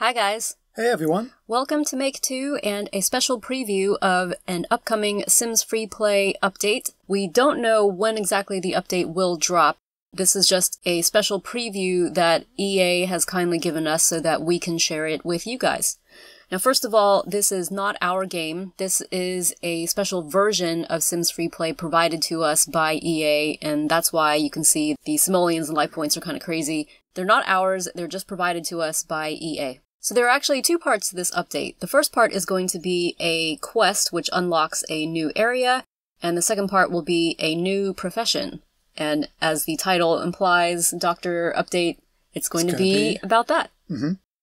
Hi, guys. Hey everyone. Welcome to Make 2 and a special preview of an upcoming Sims Free Play update. We don't know when exactly the update will drop. This is just a special preview that EA has kindly given us so that we can share it with you guys. Now, first of all, this is not our game. This is a special version of Sims Free Play provided to us by EA, and that's why you can see the simoleons and life points are kind of crazy. They're not ours, they're just provided to us by EA. So there are actually two parts to this update. The first part is going to be a quest which unlocks a new area, and the second part will be a new profession. And as the title implies, Doctor Update, it's going It's to be, be- about that.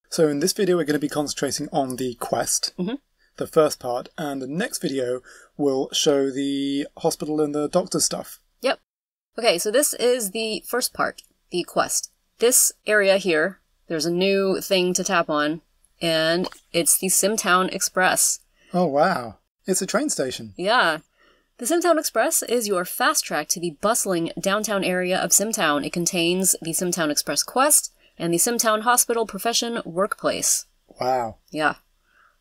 So in this video, we're going to be concentrating on the quest, Mhm. the first part, and the next video will show the hospital and the doctor stuff. Yep. Okay, so this is the first part, the quest. This area here, there's a new thing to tap on, and it's the Simtown Express. Oh wow, it's a train station. Yeah. The Simtown Express is your fast track to the bustling downtown area of Simtown. It contains the Simtown Express quest and the Simtown Hospital Profession Workplace. Wow. Yeah.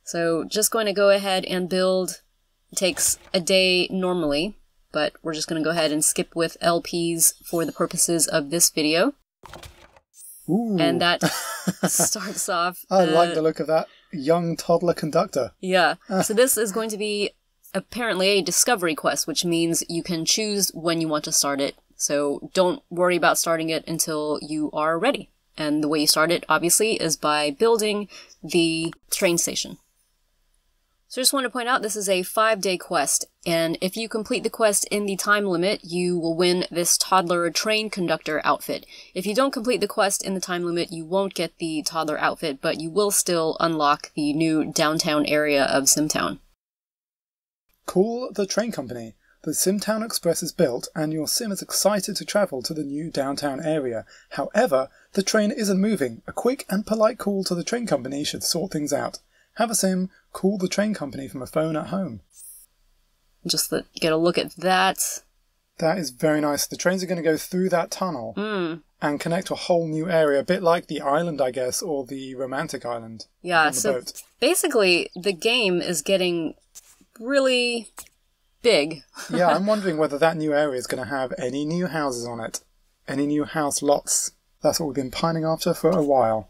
So just going to go ahead and build. It takes a day normally, but we're just going to go ahead and skip with LPs for the purposes of this video. Ooh. And that starts off. I like the look of that young toddler conductor. Yeah. So this is going to be apparently a discovery quest, which means you can choose when you want to start it. So don't worry about starting it until you are ready. And the way you start it, obviously, is by building the train station. So I just want to point out this is a five day quest, and if you complete the quest in the time limit, you will win this toddler train conductor outfit. If you don't complete the quest in the time limit, you won't get the toddler outfit, but you will still unlock the new downtown area of Simtown. Call the train company. The Simtown Express is built, and your sim is excited to travel to the new downtown area. However, the train isn't moving. A quick and polite call to the train company should sort things out. Have a sim call the train company from a phone at home. Just get a look at that. That is very nice. The trains are going to go through that tunnel Hmm. and connect to a whole new area, a bit like the island, I guess, or the romantic island. Yeah, so boat. basically, the game is getting really big. yeah, I'm wondering whether that new area is going to have any new houses on it, any new house lots. That's what we've been pining after for a while.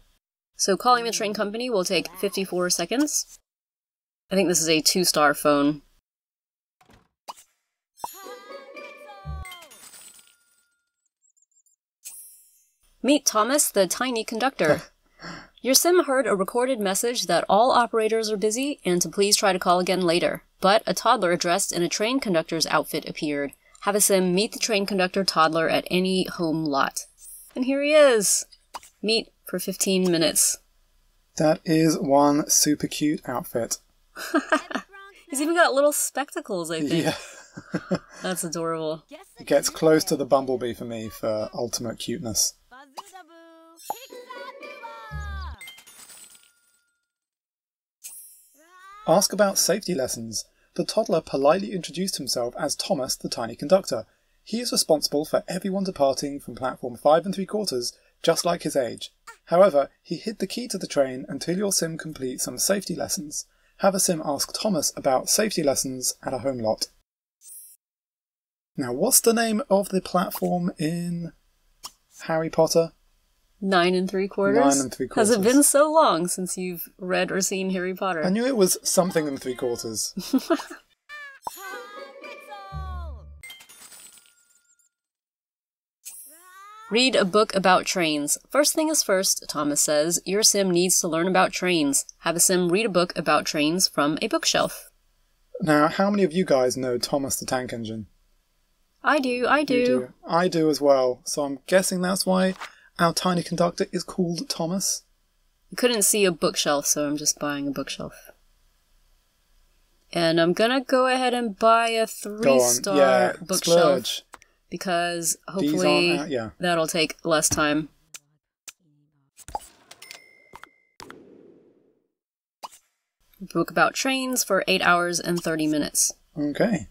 So calling the train company will take 54 seconds. I think this is a two star phone. Meet Thomas, the tiny conductor. Your sim heard a recorded message that all operators are busy and to please try to call again later. But a toddler dressed in a train conductor's outfit appeared. Have a sim meet the train conductor toddler at any home lot. And here he is! Meet for 15 minutes. That is one super cute outfit. He's even got little spectacles, I think. Yeah, That's adorable. it gets close to the bumblebee for me for ultimate cuteness. Ask about safety lessons. The toddler politely introduced himself as Thomas the Tiny Conductor. He is responsible for everyone departing from platform five and three quarters, just like his age. However, he hid the key to the train until your sim completes some safety lessons. Have a sim ask Thomas about safety lessons at a home lot. Now, what's the name of the platform in Harry Potter? Nine and three quarters? Nine and three quarters. Has it been so long since you've read or seen Harry Potter? I knew it was something in three quarters. Read a book about trains. First thing is first, Thomas says. Your sim needs to learn about trains. Have a sim read a book about trains from a bookshelf. Now, how many of you guys know Thomas the Tank Engine? I do, I do. You I do as well. So I'm guessing that's why our tiny conductor is called Thomas. I couldn't see a bookshelf, so I'm just buying a bookshelf. And I'm gonna go ahead and buy a three star yeah, bookshelf splurge. Because hopefully yeah. that'll take less time. Book about trains for 8 hours and 30 minutes. Okay.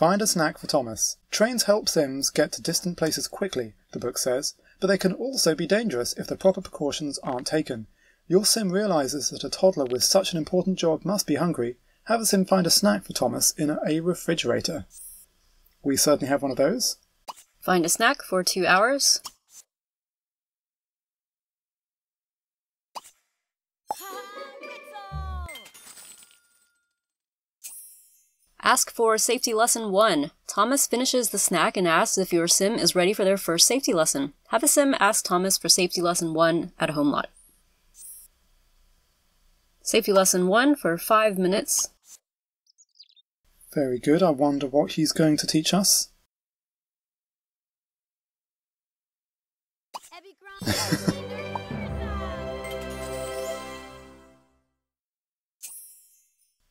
Find a snack for Thomas. Trains help Sims get to distant places quickly, the book says, but they can also be dangerous if the proper precautions aren't taken. Your Sim realizes that a toddler with such an important job must be hungry. Have a Sim find a snack for Thomas in a refrigerator. We certainly have one of those. Find a snack for two hours. Ask for safety lesson 1. Thomas finishes the snack and asks if your sim is ready for their first safety lesson. Have a sim ask Thomas for safety lesson 1 at a home lot. Safety lesson 1 for 5 minutes. Very good. I wonder what he's going to teach us.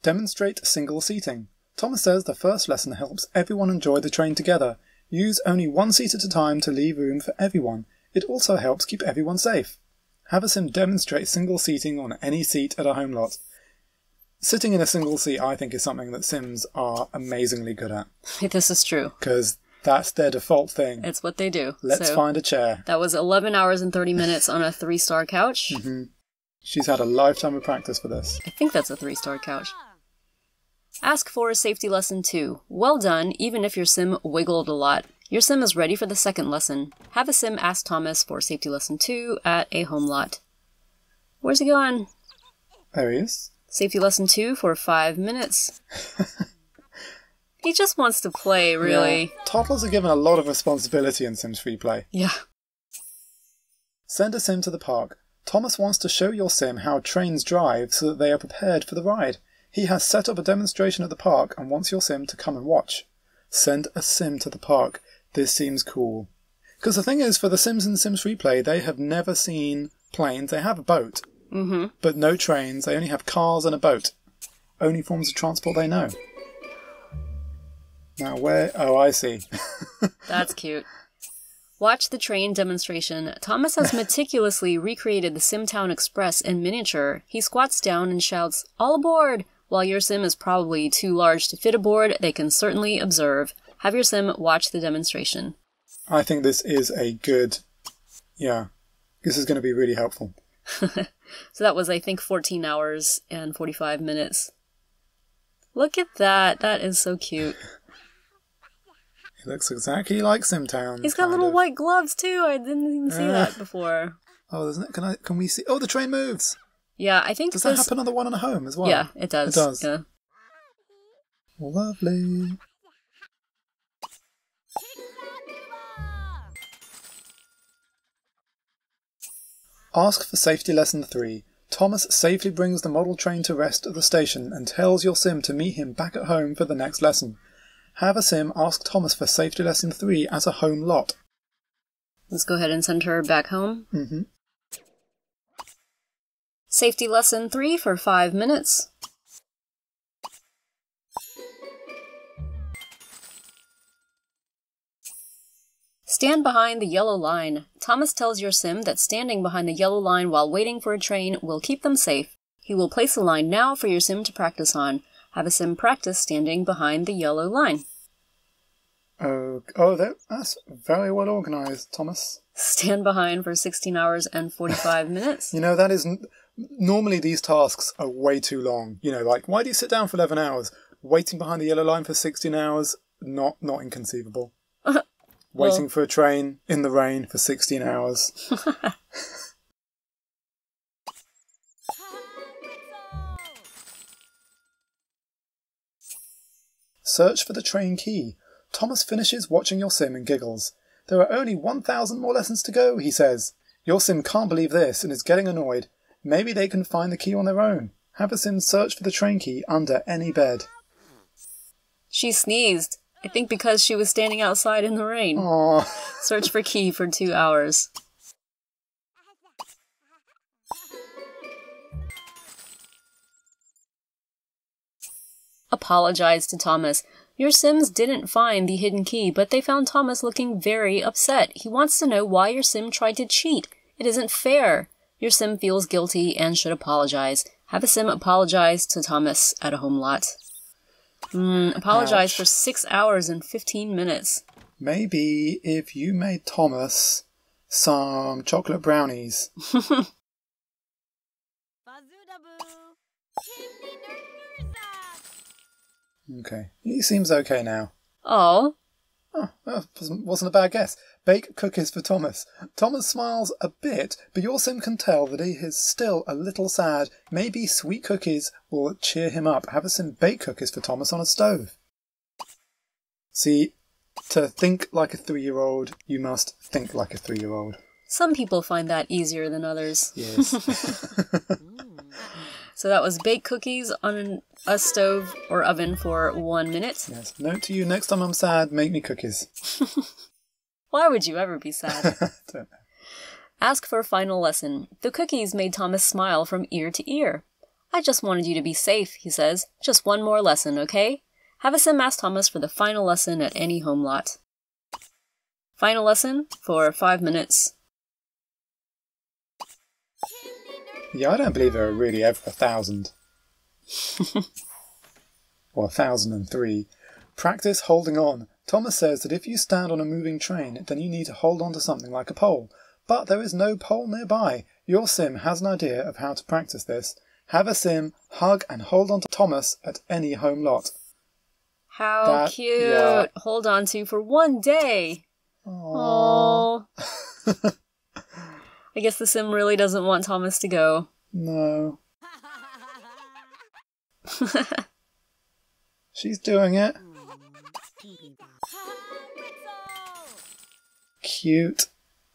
Demonstrate single seating. Thomas says the first lesson helps everyone enjoy the train together. Use only one seat at a time to leave room for everyone. It also helps keep everyone safe. Have a sim demonstrate single seating on any seat at a home lot. Sitting in a single seat, I think, is something that Sims are amazingly good at. This is true. Because that's their default thing. It's what they do. Let's So, find a chair. That was 11 hours and 30 minutes on a three star couch. Mm-hmm. She's had a lifetime of practice for this. I think that's a three star couch. Ask for a safety lesson two. Well done, even if your sim wiggled a lot. Your sim is ready for the second lesson. Have a sim ask Thomas for safety lesson 2 at a home lot. Where's he going? There he is. Safety lesson 2 for 5 minutes. he just wants to play, really. Yeah. Toddlers are given a lot of responsibility in Sims Free Play. Yeah. Send a sim to the park. Thomas wants to show your sim how trains drive so that they are prepared for the ride. He has set up a demonstration at the park and wants your sim to come and watch. Send a sim to the park. This seems cool. Because the thing is, for the Sims and Sims Free Play, they have never seen planes. They have a boat, Mm-hmm. but no trains. They only have cars and a boat. Only forms of transport they know. Now, where? Oh, I see. That's cute. Watch the train demonstration. Thomas has meticulously recreated the Simtown Express in miniature. He squats down and shouts, All aboard! While your sim is probably too large to fit aboard, they can certainly observe. Have your sim watch the demonstration. I think this is a good. Yeah, this is going to be really helpful. So that was, I think, 14 hours and 45 minutes. Look at that. That is so cute. It looks exactly like Simtown. He's got little of. white gloves too. I didn't even see Uh. that before. Oh, doesn't it? Can I? Can we see? Oh, the train moves. Yeah, I think Does that happen on the one on a home as well? Yeah, it does. It does. Yeah. Lovely. Ask for safety lesson three. Thomas safely brings the model train to rest at the station and tells your sim to meet him back at home for the next lesson. Have a sim ask Thomas for safety lesson three as a home lot. Let's go ahead and send her back home. hmm Safety lesson three for five minutes. Stand behind the yellow line. Thomas tells your sim that standing behind the yellow line while waiting for a train will keep them safe. He will place a line now for your sim to practice on. Have a sim practice standing behind the yellow line. Oh, oh, that, that's very well organised, Thomas. Stand behind for 16 hours and 45 minutes. You know, that isn't. Normally, these tasks are way too long. You know, like, why do you sit down for 11 hours? Waiting behind the yellow line for 16 hours? Not, not inconceivable. Waiting for a train in the rain for 16 hours. Search for the train key. Thomas finishes watching your sim and giggles. There are only 1,000 more lessons to go, he says. Your sim can't believe this and is getting annoyed. Maybe they can find the key on their own. Have a sim search for the train key under any bed. She sneezed. I think because she was standing outside in the rain. Aww. Search for key for two hours. Apologize to Thomas. Your Sims didn't find the hidden key, but they found Thomas looking very upset. He wants to know why your Sim tried to cheat. It isn't fair. Your Sim feels guilty and should apologize. Have a Sim apologize to Thomas at a home lot. Mm, apologize Ouch. for six hours and 15 minutes. Maybe if you made Thomas some chocolate brownies. Bazooda boo. Chimney Nurza. Okay. He seems okay now. Oh, Oh, that wasn't, wasn't a bad guess. Bake cookies for Thomas. Thomas smiles a bit, but your sim can tell that he is still a little sad. Maybe sweet cookies will cheer him up. Have a sim bake cookies for Thomas on a stove. See, to think like a three year old, you must think like a three year old. some people find that easier than others. Yes. So that was bake cookies on a stove or oven for one minute. yes. Note to you next time I'm sad, make me cookies. Why would you ever be sad? Ask for a final lesson. The cookies made Thomas smile from ear to ear. I just wanted you to be safe, he says. Just one more lesson, okay? Have a sim ask Thomas for the final lesson at any home lot. Final lesson for five minutes. Yeah, I don't believe there are really ever a thousand. or a thousand and three. Practice holding on. Thomas says that if you stand on a moving train, then you need to hold on to something like a pole. But there is no pole nearby. Your sim has an idea of how to practice this. Have a sim hug and hold on to Thomas at any home lot. How That- cute! yeah. Hold on to for one day. Aww. Oh. I guess the sim really doesn't want Thomas to go. No. She's doing it. Cute.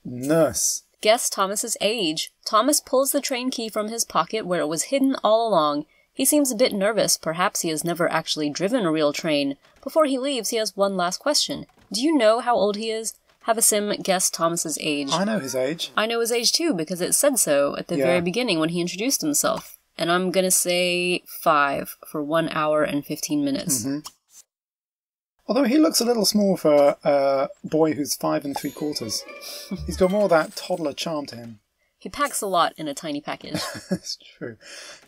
Nurse. Guess Thomas's age. Thomas pulls the train key from his pocket where it was hidden all along. He seems a bit nervous. Perhaps he has never actually driven a real train. Before he leaves, he has one last question. Do you know how old he is? Have a sim guess Thomas's age. I know his age. I know his age too because it said so at the Yeah. very beginning when he introduced himself. And I'm gonna say five for one hour and 15 minutes. Mm-hmm. Although he looks a little small for a boy who's five and three quarters. He's got more of that toddler charm to him. He packs a lot in a tiny package. It's true.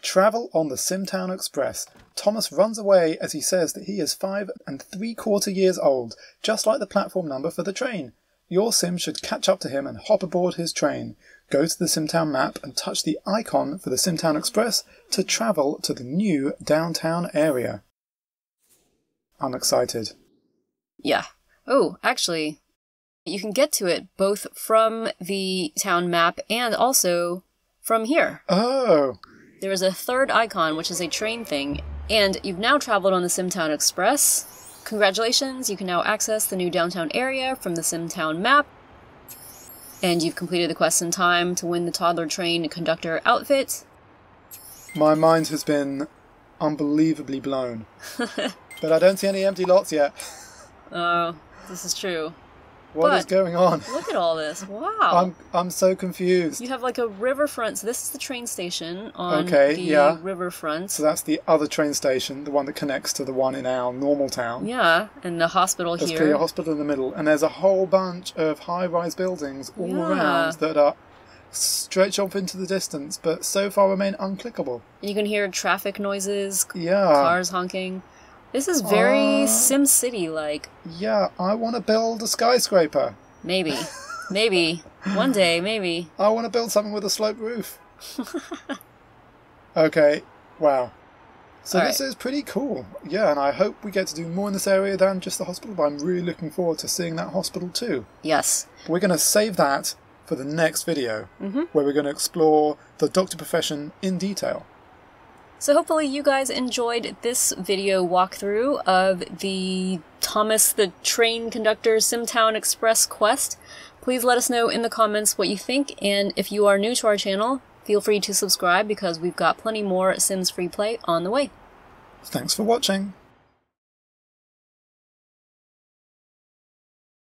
Travel on the Simtown Express. Thomas runs away as he says that he is five and three quarter years old, just like the platform number for the train. Your sim should catch up to him and hop aboard his train. Go to the Simtown map and touch the icon for the Simtown Express to travel to the new downtown area. I'm excited. Yeah. Oh, actually, you can get to it both from the town map and also from here. Oh, There is a third icon, which is a train thing, and you've now traveled on the Simtown Express. Congratulations, you can now access the new downtown area from the Simtown map. And you've completed the quest in time to win the toddler train conductor outfit. my mind has been unbelievably blown. but I don't see any empty lots yet. Oh, this is true. What is But- going on? Look at all this. Wow. I'm I'm so confused. You have like a riverfront. So this is the train station on Okay, the yeah. riverfront. So that's the other train station, the one that connects to the one in our normal town. yeah, and the hospital There's here. clearly a hospital in the middle, and there's a whole bunch of high-rise buildings all Yeah. around that are stretch off into the distance, but so far remain unclickable. you can hear traffic noises, Yeah, cars honking. This is very Uh. Sim City like. yeah. I want to build a skyscraper. Maybe, maybe one day, maybe. I want to build something with a sloped roof. okay, wow. So All this right. is pretty cool. Yeah, and I hope we get to do more in this area than just the hospital, but I'm really looking forward to seeing that hospital too. Yes. We're going to save that for the next video, Mm-hmm. where we're going to explore the doctor profession in detail. So hopefully you guys enjoyed this video walkthrough of the Thomas the Train Conductor Simtown Express quest. Please let us know in the comments what you think, and if you are new to our channel, feel free to subscribe because we've got plenty more Sims free play on the way. Thanks for watching.